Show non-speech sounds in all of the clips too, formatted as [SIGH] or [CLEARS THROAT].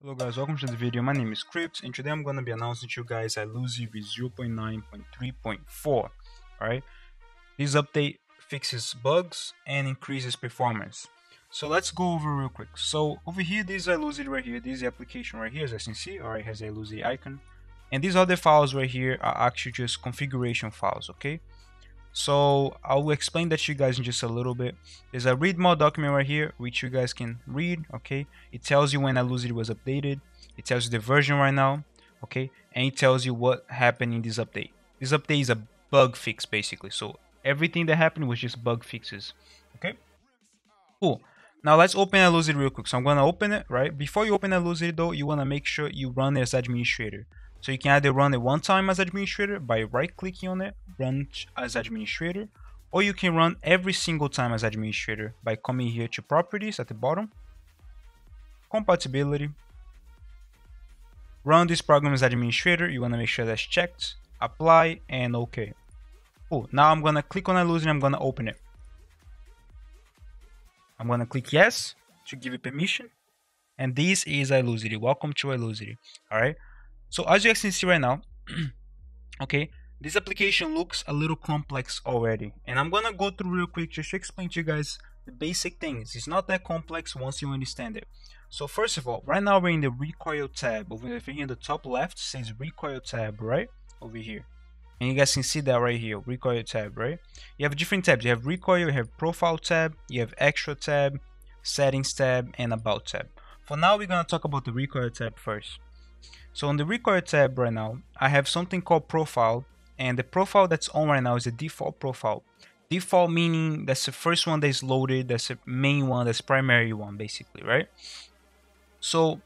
Hello guys, welcome to the video. My name is KripT and today I'm going to be announcing to you guys Ilusity with 0.9.3.4. Alright, this update fixes bugs and increases performance. So let's go over real quick. So over here, this is Ilusity right here. This is the application right here, as you can see. Alright, has a Ilusity icon. And these other files right here are actually just configuration files, okay? So I'll explain that to you guys in just a little bit. There's a read more document right here, which you guys can read, okay? It tells you when Ilusity was updated. It tells you the version right now, okay? And it tells you what happened in this update. This update is a bug fix, basically. So everything that happened was just bug fixes, okay? Cool. Now let's open Ilusity real quick. So I'm gonna open it, right? Before you open Ilusity though, you wanna make sure you run it as administrator. So you can either run it one time as administrator by right clicking on it, run as administrator, or you can run every single time as administrator by coming here to properties at the bottom, compatibility, run this program as administrator, you want to make sure that's checked, apply, and okay. Cool, now I'm gonna click on Ilusity and I'm gonna open it. I'm gonna click yes to give it permission. And this is Ilusity. Welcome to Ilusity. Alright. So as you can see right now, [CLEARS THROAT] okay, this application looks a little complex already. And I'm gonna go through real quick just to explain to you guys the basic things. It's not that complex once you understand it. So first of all, right now we're in the recoil tab. Over here in the top left says recoil tab, right? Over here. And you guys can see that right here, recoil tab, right? You have different tabs. You have recoil, you have profile tab, you have extra tab, settings tab, and about tab. For now, we're gonna talk about the recoil tab first. So on the recoil tab right now, I have something called profile and the profile that's on right now is a default profile. Default meaning that's the first one that is loaded, that's the main one, that's primary one basically, right? So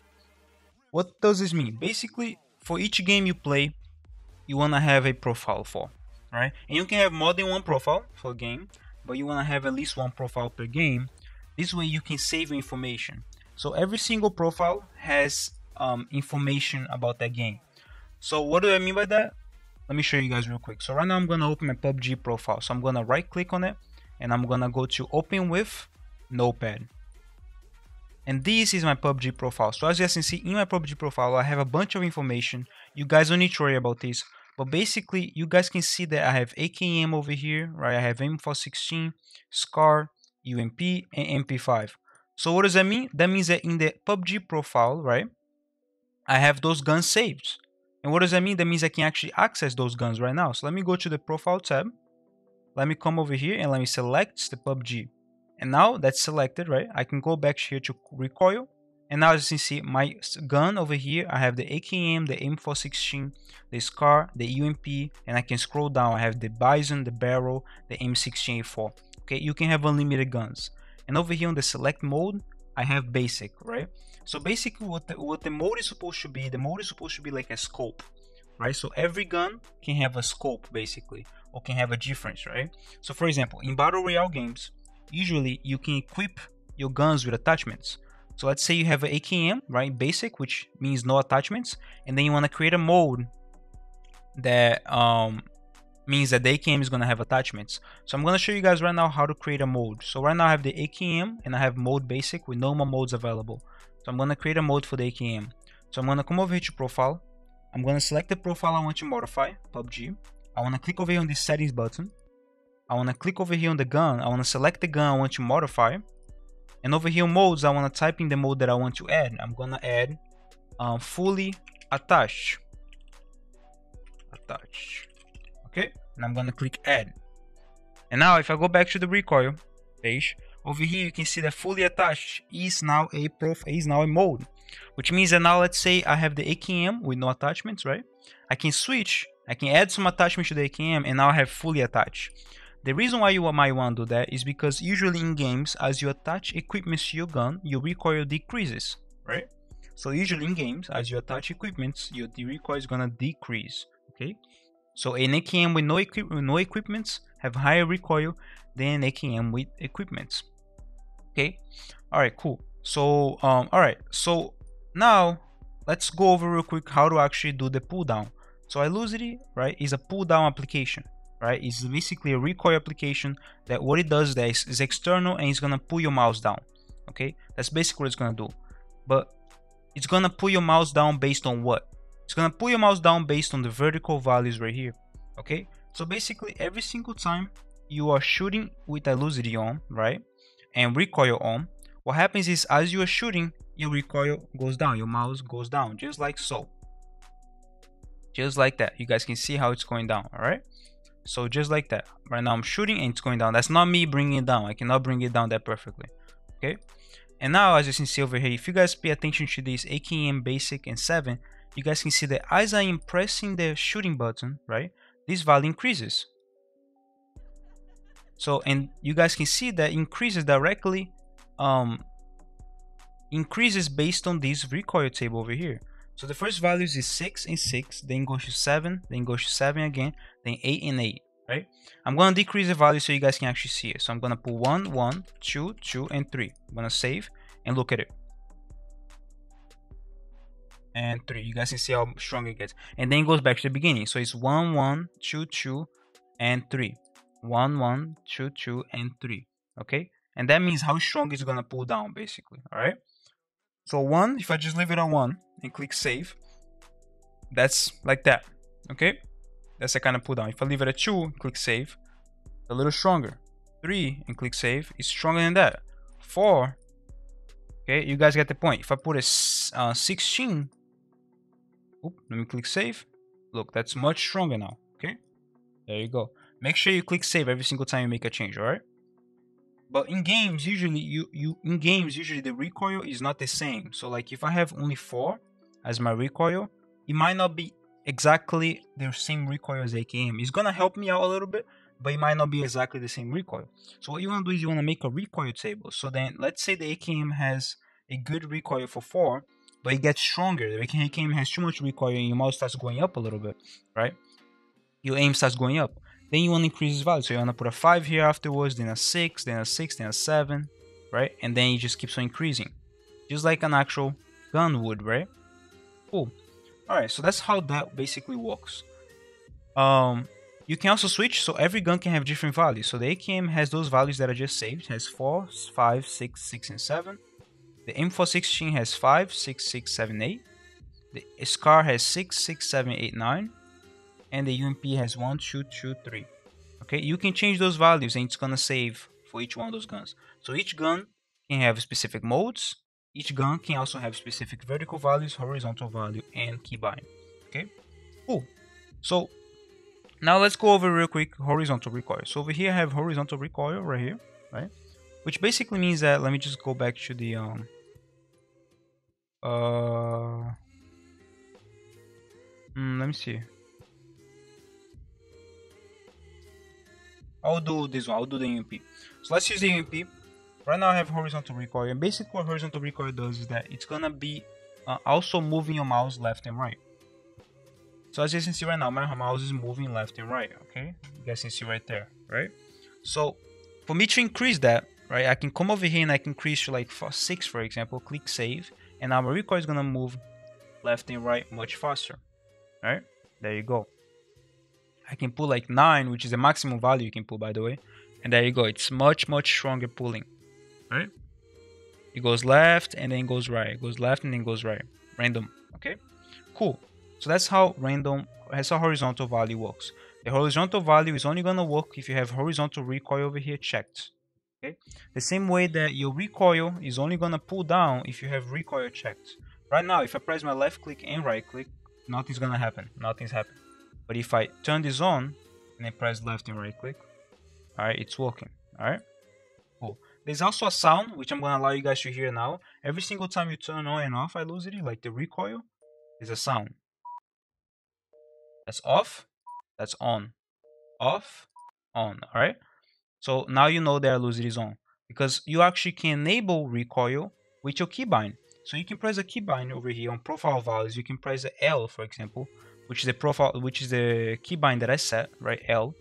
what does this mean? Basically, for each game you play, you want to have a profile for, right? And you can have more than one profile for a game, but you want to have at least one profile per game. This way you can save information. So every single profile has um, information about that game. So what do I mean by that? Let me show you guys real quick. So right now I'm gonna open my PUBG profile. So I'm gonna right click on it and I'm gonna go to open with notepad. And this is my PUBG profile. So as you guys can see in my PUBG profile, I have a bunch of information. You guys don't need to worry about this. But basically, you guys can see that I have AKM over here, right? I have M416, SCAR, UMP, and MP5. So what does that mean? That means that in the PUBG profile, right? I have those guns saved. And what does that mean? That means I can actually access those guns right now. So let me go to the profile tab. Let me come over here and let me select the PUBG. And now that's selected, right? I can go back here to recoil. And now as you can see, my gun over here, I have the AKM, the M416, the SCAR, the UMP, and I can scroll down. I have the Bizon, the Beryl, the M16A4. Okay, you can have unlimited guns. And over here on the select mode, I have basic, right? So basically what the, what the mode is supposed to be, the mode is supposed to be like a scope, right? So every gun can have a scope basically, or can have a difference, right? So for example, in Battle Royale games, usually you can equip your guns with attachments. So let's say you have an AKM, right? Basic, which means no attachments, and then you want to create a mode that um, means that the AKM is going to have attachments. So I'm going to show you guys right now how to create a mode. So right now I have the AKM and I have mode basic with no more modes available. So I'm going to create a mode for the AKM. So I'm going to come over here to profile. I'm going to select the profile I want to modify, PUBG. I want to click over here on this settings button. I want to click over here on the gun. I want to select the gun I want to modify. And over here modes, I want to type in the mode that I want to add. I'm going to add um, fully attached. Attached. Okay. And I'm to click add. And now if I go back to the recoil page, over here you can see that fully attached is now a prof is now a mode. Which means that now let's say i have the akm with no attachments right? I can switch i can add some attachments to the akm and now i have fully attached. The reason why you might want to do that is because usually in games as you attach equipment to your gun your recoil decreases right? So usually in games as you attach equipments your recoil is gonna decrease okay so an akm with no, equi- no equipments have higher recoil than an akm with equipments. Okay? All right cool. So um all right so now let's go over real quick how to actually do the pull down. So Ilusity right is a pull down application right? It's basically a recoil application that what it does that is, is external and it's gonna pull your mouse down. Okay? That's basically what it's gonna do. But it's gonna pull your mouse down based on what? It's gonna pull your mouse down based on the vertical values right here. Okay, so basically every single time you are shooting with Ilusity on, right, and recoil on, what happens is as you are shooting, your recoil goes down, your mouse goes down, just like so. Just like that. You guys can see how it's going down, alright? So just like that. Right now I'm shooting and it's going down. That's not me bringing it down. I cannot bring it down that perfectly. Okay. And now as you can see over here, if you guys pay attention to this AKM basic and 7, you guys can see that as I am pressing the shooting button, right, this value increases. So, and you guys can see that increases directly, um, increases based on this recoil table over here. So the first values is 6 and 6, then goes to 7, then goes to 7 again, then 8 and 8, right? I'm going to decrease the value so you guys can actually see it. So I'm going to put 1, 1, 2, 2, and 3. I'm going to save and look at it. And 3. You guys can see how strong it gets. And then it goes back to the beginning. So it's 1, 1, 2, 2, and 3. 1, 1, 2, 2, and 3. Okay? And that means how strong it's going to pull down, basically. Alright? So 1, if I just leave it on 1 and click save, that's like that. Okay? That's a kind of pull down. If I leave it at 2, click save, a little stronger. 3 and click save, it's stronger than that. 4, okay, you guys get the point. If I put a uh, 16, oop, let me click save. Look, that's much stronger now. Okay? There you go. Make sure you click save every single time you make a change, alright? But in games, usually you you in games usually the recoil is not the same. So like if I have only four as my recoil, it might not be exactly the same recoil as AKM. It's gonna help me out a little bit, but it might not be exactly the same recoil. So what you wanna do is you wanna make a recoil table. So then let's say the AKM has a good recoil for four, but it gets stronger. The AKM has too much recoil and your mouse starts going up a little bit, right? Your aim starts going up. Then you want to increase this value. So you want to put a 5 here afterwards, then a 6, then a 6, then a 7, right? And then it just keeps on increasing. Just like an actual gun would, right? Cool. Alright, so that's how that basically works. Um, you can also switch, so every gun can have different values. So the AKM has those values that I just saved. Has 4, 5, 6, 6, and 7. The M416 has 5, 6, 6, 7, 8. The SCAR has 6, 6, 7, 8, 9 and the UMP has 1, 2, 2, 3. Okay, you can change those values and it's gonna save for each one of those guns. So each gun can have specific modes. Each gun can also have specific vertical values, horizontal value, and keybind. Okay, cool. So now let's go over real quick horizontal recoil. So over here I have horizontal recoil right here, right? Which basically means that let me just go back to the um uh mm, let me see I'll do this one, I'll do the UMP. So let's use the UMP. Right now I have horizontal recoil and basically what horizontal recoil does is that it's gonna be uh, also moving your mouse left and right. So as you can see right now, my mouse is moving left and right, okay? You guys can see right there, right? So for me to increase that, right, I can come over here and I can increase to like 6 for example, click save, and now my recoil is gonna move left and right much faster, right? There you go. I can pull like 9, which is the maximum value you can pull, by the way. And there you go. It's much, much stronger pulling. Right? It goes left and then goes right. It goes left and then goes right. Random. Okay? Cool. So that's how random, that's how horizontal value works. The horizontal value is only to work if you have horizontal recoil over here checked. Okay? The same way that your recoil is only to pull down if you have recoil checked. Right now, if I press my left click and right click, nothing's to happen. Nothing's happening. But if I turn this on and I press left and right click, alright, it's working. Alright? Cool. There's also a sound which I'm gonna allow you guys to hear now. Every single time you turn on and off Ilusity, like the recoil, is a sound. That's off, that's on. Off, on, alright? So now you know that Ilusity is on. Because you actually can enable recoil with your keybind. So you can press a keybind over here on profile values. You can press the L, for example, which is the profile, which is the keybind that I set, right, L.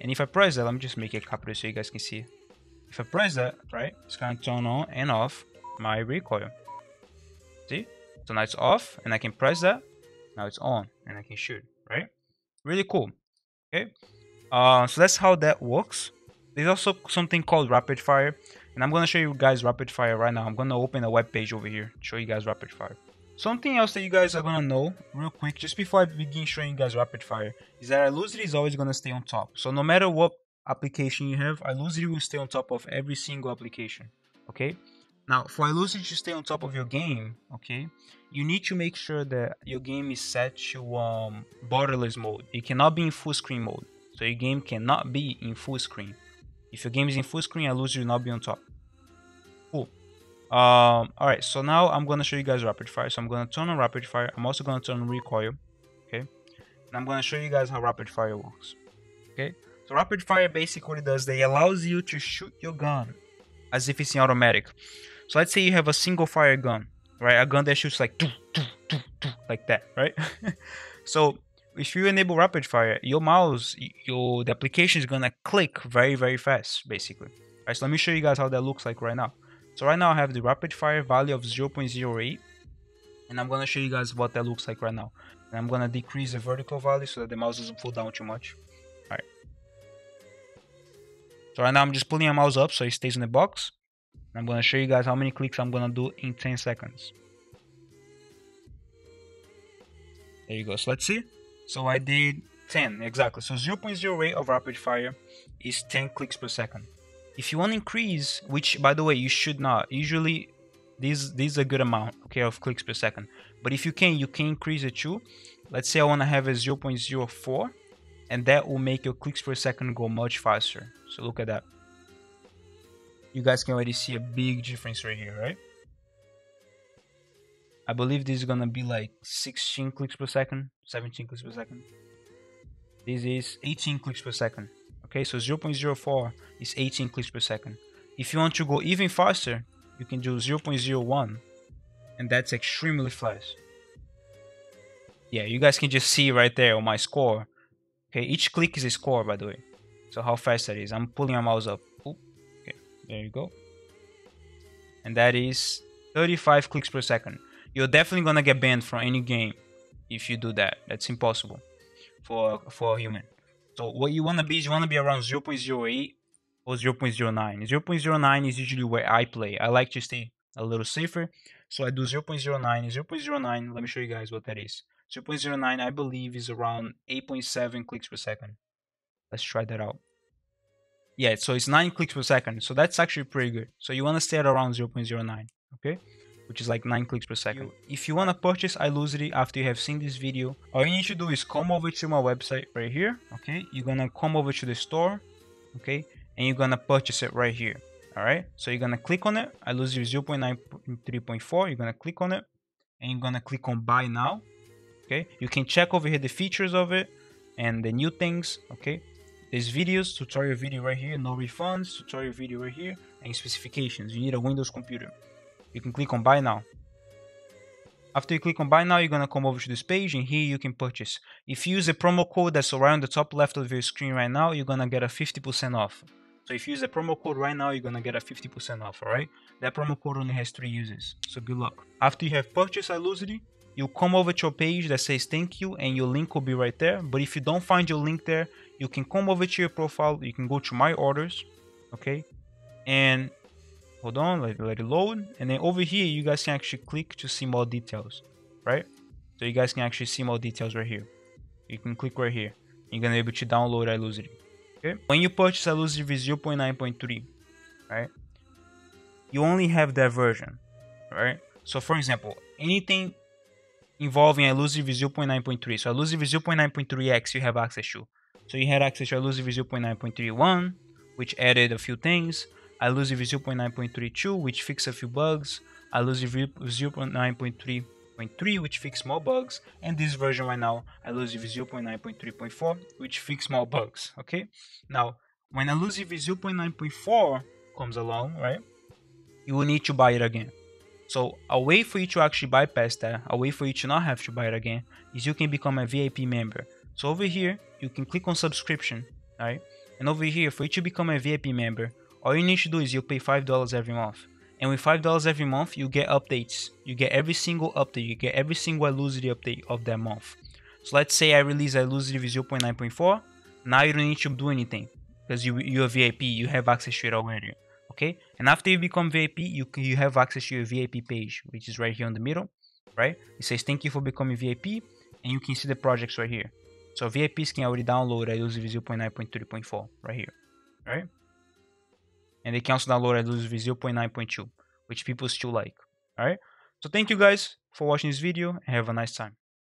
And if I press that, let me just make it capital so you guys can see. If I press that, right, it's gonna turn on and off my recoil. See? So now it's off, and I can press that. Now it's on, and I can shoot, right? Really cool. Okay. Uh, so that's how that works. There's also something called rapid fire, and I'm gonna show you guys rapid fire right now. I'm gonna open a web page over here, show you guys rapid fire. Something else that you guys are gonna know real quick, just before I begin showing you guys rapid fire, is that Ilusity is always gonna stay on top. So no matter what application you have, Ilusity will stay on top of every single application. Okay. Now for Ilusity to stay on top of your game, okay, you need to make sure that your game is set to um, borderless mode. It cannot be in full screen mode. So your game cannot be in full screen. If your game is in full screen, Ilusity will not be on top. Cool. Um, Alright, so now I'm gonna show you guys rapid fire. So I'm gonna turn on rapid fire. I'm also gonna turn on recoil. Okay. And I'm gonna show you guys how rapid fire works. Okay. So rapid fire basically does, they allows you to shoot your gun as if it's in automatic. So let's say you have a single fire gun, right? A gun that shoots like like that, right? [LAUGHS] so if you enable rapid fire, your mouse, your the application is gonna click very very fast, basically. Alright, so let me show you guys how that looks like right now. So right now I have the rapid fire value of 0.08 and I'm gonna show you guys what that looks like right now. And I'm gonna decrease the vertical value so that the mouse doesn't fall down too much. Alright. So right now I'm just pulling my mouse up so it stays in the box. I'm gonna show you guys how many clicks I'm gonna do in 10 seconds. There you go. So let's see. So I did 10 exactly. So 0.08 of rapid fire is 10 clicks per second. If you want to increase, which by the way you should not, usually this this is a good amount okay of clicks per second. But if you can, you can increase it too. Let's say I want to have a 0.04 and that will make your clicks per second go much faster. So look at that. You guys can already see a big difference right here, right? I believe this is gonna be like 16 clicks per second, 17 clicks per second. This is 18 clicks per second. Okay, so 0.04 is 18 clicks per second. If you want to go even faster, you can do 0.01 and that's extremely fast. Yeah, you guys can just see right there on my score. Okay, each click is a score by the way. So how fast that is. I'm pulling my mouse up. Okay, there you go. And that is 35 clicks per second. You're definitely gonna get banned from any game if you do that. That's impossible for for a human. So what you want to be is you want to be around 0.08 or 0.09. 0.09 is usually where I play. I like to stay a little safer. So I do 0.09. 0.09, let me show you guys what that is. 0.09 I believe is around 8.7 clicks per second. Let's try that out. Yeah, so it's 9 clicks per second. So that's actually pretty good. So you want to stay at around 0.09, okay? Which is like 9 clicks per second. If you want to purchase Ilusity after you have seen this video, all you need to do is come over to my website right here, okay? You're gonna come over to the store, okay? And you're gonna purchase it right here, alright? So you're gonna click on it, Ilusity 0.93.4, you're gonna click on it, and you're gonna click on buy now, okay? You can check over here the features of it and the new things, okay? There's videos, tutorial video right here, no refunds, tutorial video right here, and specifications. You need a Windows computer you can click on buy now. After you click on buy now, you're gonna come over to this page and here you can purchase. If you use the promo code that's around the top left of your screen right now, you're gonna get a 50% off. So if you use the promo code right now, you're gonna get a 50% off, alright? That promo code only has three uses, so good luck. After you have purchased Ilusity, you'll come over to a page that says thank you and your link will be right there. But if you don't find your link there, you can come over to your profile, you can go to my orders, okay? And hold on let, let it load. And then over here you guys can actually click to see more details right? So you guys can actually see more details right here. You can click right here. You're gonna be able to download Ilusity okay? When you purchase v 0.9.3 right? You only have that version right? So for example anything involving v 0.9.3 so v 0.9.3x you have access to. So you had access to v 0.9.31 which added a few things Ilusity 0.9.32, which fixed a few bugs, Ilusity 0.9.3.3, which fixed more bugs, and this version right now, Ilusity 0.9.3.4, which fixed more bugs. Okay, now when Ilusity 0.9.4 comes along, right, you will need to buy it again. So a way for you to actually bypass that, a way for you to not have to buy it again, is you can become a VIP member. So over here, you can click on subscription, right? And over here, for you to become a VIP member, all you need to do is you pay $5 every month. And with $5 every month, you get updates. You get every single update. You get every single Ilusity update of that month. So let's say I release Ilusity 0.9.4. Now you don't need to do anything because you, you're a VIP. You have access to it already. Okay? And after you become VIP, you, you have access to your VIP page, which is right here in the middle. right? It says thank you for becoming VIP, and you can see the projects right here. So VIPs can already download Ilusity 0.9.3.4 right here, right? And they can also download Ilusity 0.9.2, which people still like, alright? So thank you guys for watching this video and have a nice time.